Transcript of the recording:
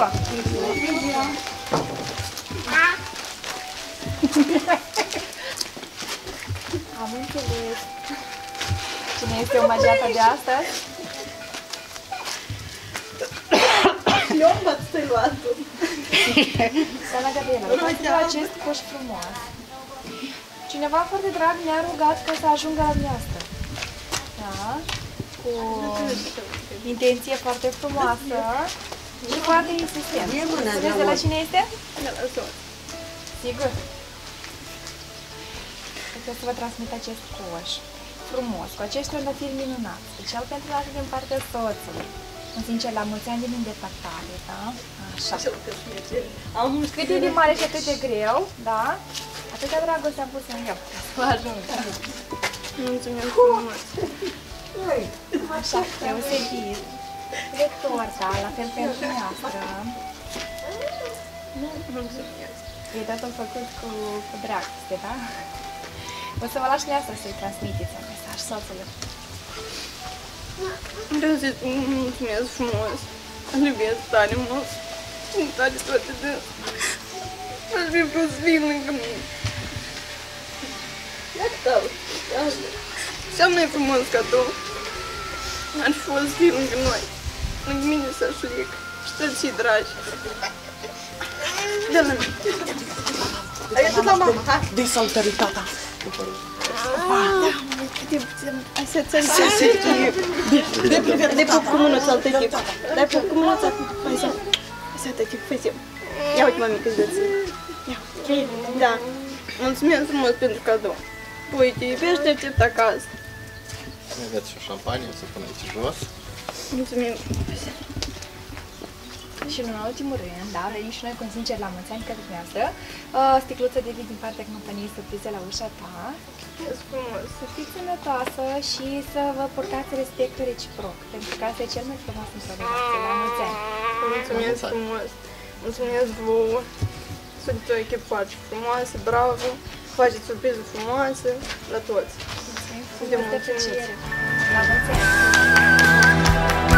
ziua! Am înțeles. Cine este omagiata de astăzi? Eu am ți-ai luat tu. Doamna Gabriela, uitați la acest coș frumos. Cineva foarte drag ne-a rugat ca să ajungă la dumneavoastră. Da? Cu intenție foarte frumoasă și foarte insistent. Știți de la cine este? De la soț. Sigur. Trebuie să vă transmit acest coș frumos, cu acești trandafiri minunați, special pentru asta din partea soțului. Îmi sincer, la mulți ani din îndepărtare, da? Așa. Așa că merge. Am un Cât e de mare și atât de greu, da? Atâta dragoste am pus în el. Să vă ajung. Mulțumim frumos. Așa, deosebit. De torta, la fel pentru noastră. Mulțumesc. E totul făcut cu, cu dragoste, da? O să vă lași neastră să-i transmiteți un mesaj soțului. Vreau să spun mulțumesc frumos. Îl iubesc tare mult. Sunt tare toate de... Aș fi vrut să fii lângă mine. Cel mai frumos cadou ar fi fost să fii lângă noi. Lângă mine să șulic. Și toți cei dragi. De la mine. Ai ieșit la mama, hai? De saltaritatea. Să ți De privet, de pup cu mânuța altă tip. Dai pup cu mânuța. Hai să. Hai să altă tip, fă Ia uite, mami, câți dăți. Ia. Da. Mulțumesc frumos pentru cadou. Pui, te iubești, te aștept acasă. Aveți și o șampanie, să puneți jos. Mulțumim. Și în ultimul rând, da, venim și noi cu un sincer la mulți ani către dumneavoastră. Uh, sticluță de vin din partea companiei surprize la ușa ta. Mulțumesc frumos. Să fiți sănătoasă și să vă purtați respectul reciproc, pentru că asta e cel mai frumos într-o relație. La mulți ani! Mulțumesc frumos. Mulțumesc vouă. Sunteți o echipă foarte frumoasă, bravo. Faceți surprize frumoase la toți. Mulțumim Suntem frumos de mulțumiți. plăcere! La mulți ani! Thank you.